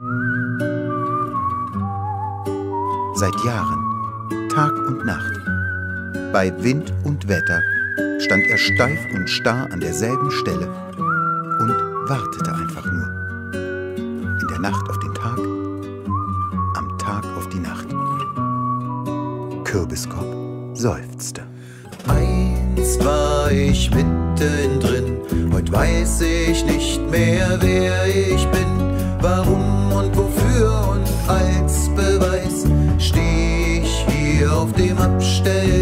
Seit Jahren, Tag und Nacht, bei Wind und Wetter, stand er steif und starr an derselben Stelle und wartete einfach nur. In der Nacht auf den Tag, am Tag auf die Nacht. Kürbiskopf seufzte. Einst war ich mittendrin, heute weiß ich nicht mehr, wer ich bin, warum steh ich hier auf dem Abstellgleis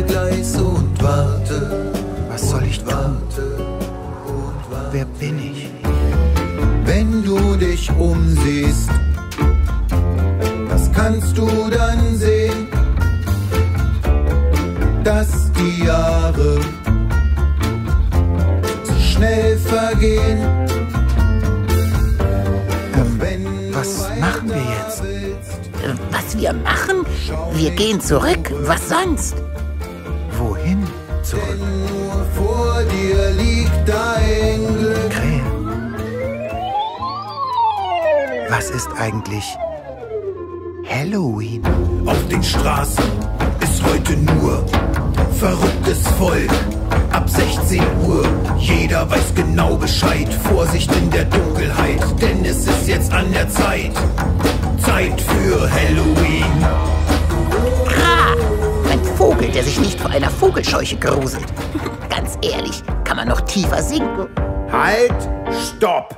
wir machen? Wir gehen zurück. Was sonst? Wohin zurück? Nur vor dir liegt dein Glück. Krähe. Was ist eigentlich Halloween? Auf den Straßen ist heute nur verrücktes Volk. Ab 16 Uhr, jeder weiß genau Bescheid. Vorsicht in der Dunkelheit, denn es ist jetzt an der Zeit. Zeit für Halloween. Kra! Ein Vogel, der sich nicht vor einer Vogelscheuche gruselt. Ganz ehrlich, kann man noch tiefer sinken? Halt, stopp!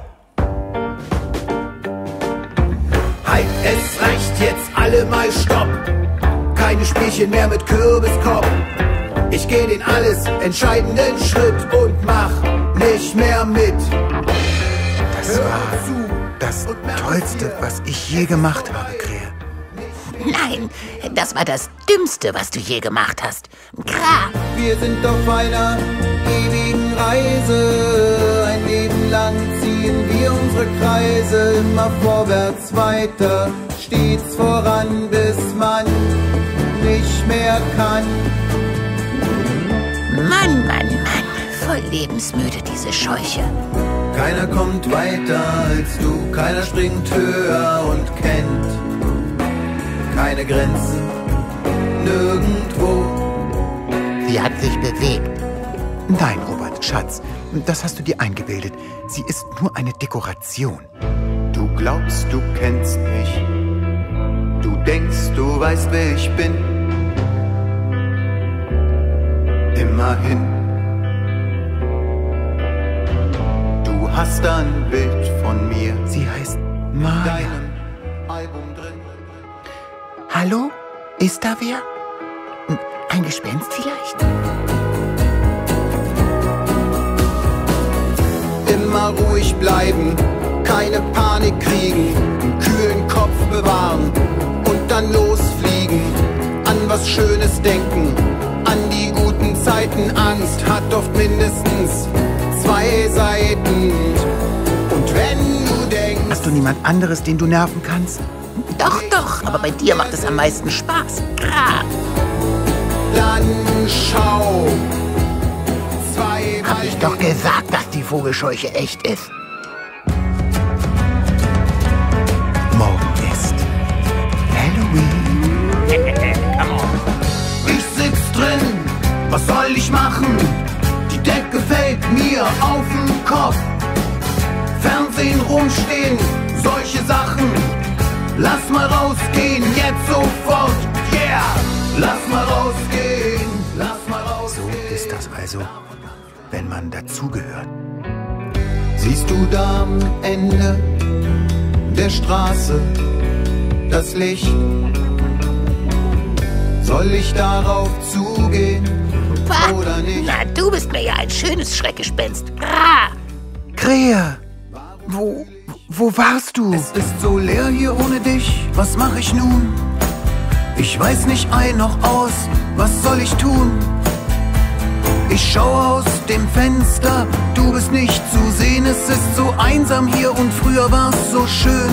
Halt, es reicht jetzt alle mal Stopp. Keine Spielchen mehr mit Kürbiskopf. Ich geh den alles entscheidenden Schritt und mach nicht mehr mit. Tollste, was ich je gemacht habe, Krähe. Nein, das war das Dümmste, was du je gemacht hast. Kra! Wir sind auf einer ewigen Reise. Ein Leben lang ziehen wir unsere Kreise immer vorwärts weiter. Stets voran, bis man nicht mehr kann. Mann, Mann, Mann. Voll lebensmüde, diese Scheuche. Keiner kommt weiter als du, keiner springt höher und kennt keine Grenzen nirgendwo. Sie hat sich bewegt. Nein, Robert, Schatz, das hast du dir eingebildet. Sie ist nur eine Dekoration. Du glaubst, du kennst mich. Du denkst, du weißt, wer ich bin. Immerhin. Hast ein Bild von mir. Sie heißt Maya. Deinem Album drin. Hallo? Ist da wer? Ein Gespenst vielleicht? Immer ruhig bleiben, keine Panik kriegen, einen kühlen Kopf bewahren und dann losfliegen. An was Schönes denken, an die guten Zeiten. Angst hat oft mindestens zwei Seiten. Und wenn du denkst, Hast du niemand anderes, den du nerven kannst? Doch, doch, aber bei dir macht es am meisten Spaß. Kra! dann schau. Zwei Hab ich doch gesagt, dass die Vogelscheuche echt ist. Rumstehen, solche Sachen. Lass mal rausgehen, jetzt sofort, yeah! Lass mal rausgehen, lass mal So rausgehen. ist das also, wenn man dazugehört. Siehst du da am Ende der Straße das Licht? Soll ich darauf zugehen Pah! oder nicht? Na, du bist mir ja ein schönes Schreckgespenst. Kra! Krähe! Wo, wo warst du? Es ist so leer hier ohne dich, was mach ich nun? Ich weiß nicht ein noch aus, was soll ich tun? Ich schau aus dem Fenster, du bist nicht zu sehen, es ist so einsam hier und früher war's so schön.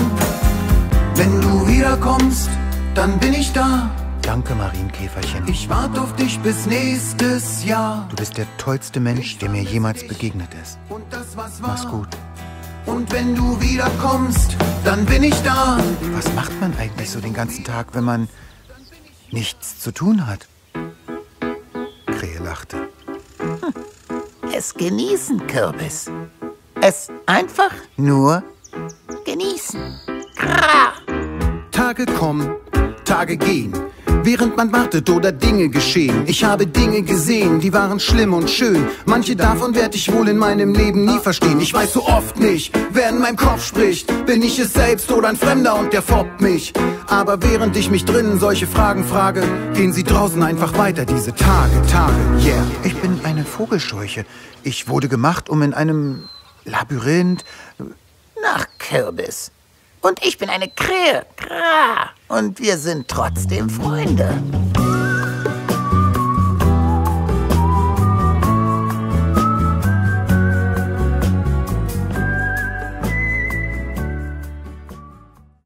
Wenn du wiederkommst, dann bin ich da. Danke, Marienkäferchen. Ich warte auf dich bis nächstes Jahr. Du bist der tollste Mensch, der mir jemals begegnet ist. Und das, was war, Mach's gut. Und wenn du wiederkommst, dann bin ich da. Was macht man eigentlich so den ganzen Tag, wenn man nichts zu tun hat? Krähe lachte. Es genießen, Kürbis. Es einfach Nur genießen. Kra. Tage kommen, Tage gehen. Während man wartet oder Dinge geschehen. Ich habe Dinge gesehen, die waren schlimm und schön. Manche davon werde ich wohl in meinem Leben nie verstehen. Ich weiß so oft nicht, wer in meinem Kopf spricht. Bin ich es selbst oder ein Fremder und der foppt mich? Aber während ich mich drinnen solche Fragen frage, gehen sie draußen einfach weiter, diese Tage, Tage, yeah. ich bin eine Vogelscheuche. Ich wurde gemacht, um in einem Labyrinth. Nach Kürbis. Und ich bin eine Krähe. Kra. Und wir sind trotzdem Freunde.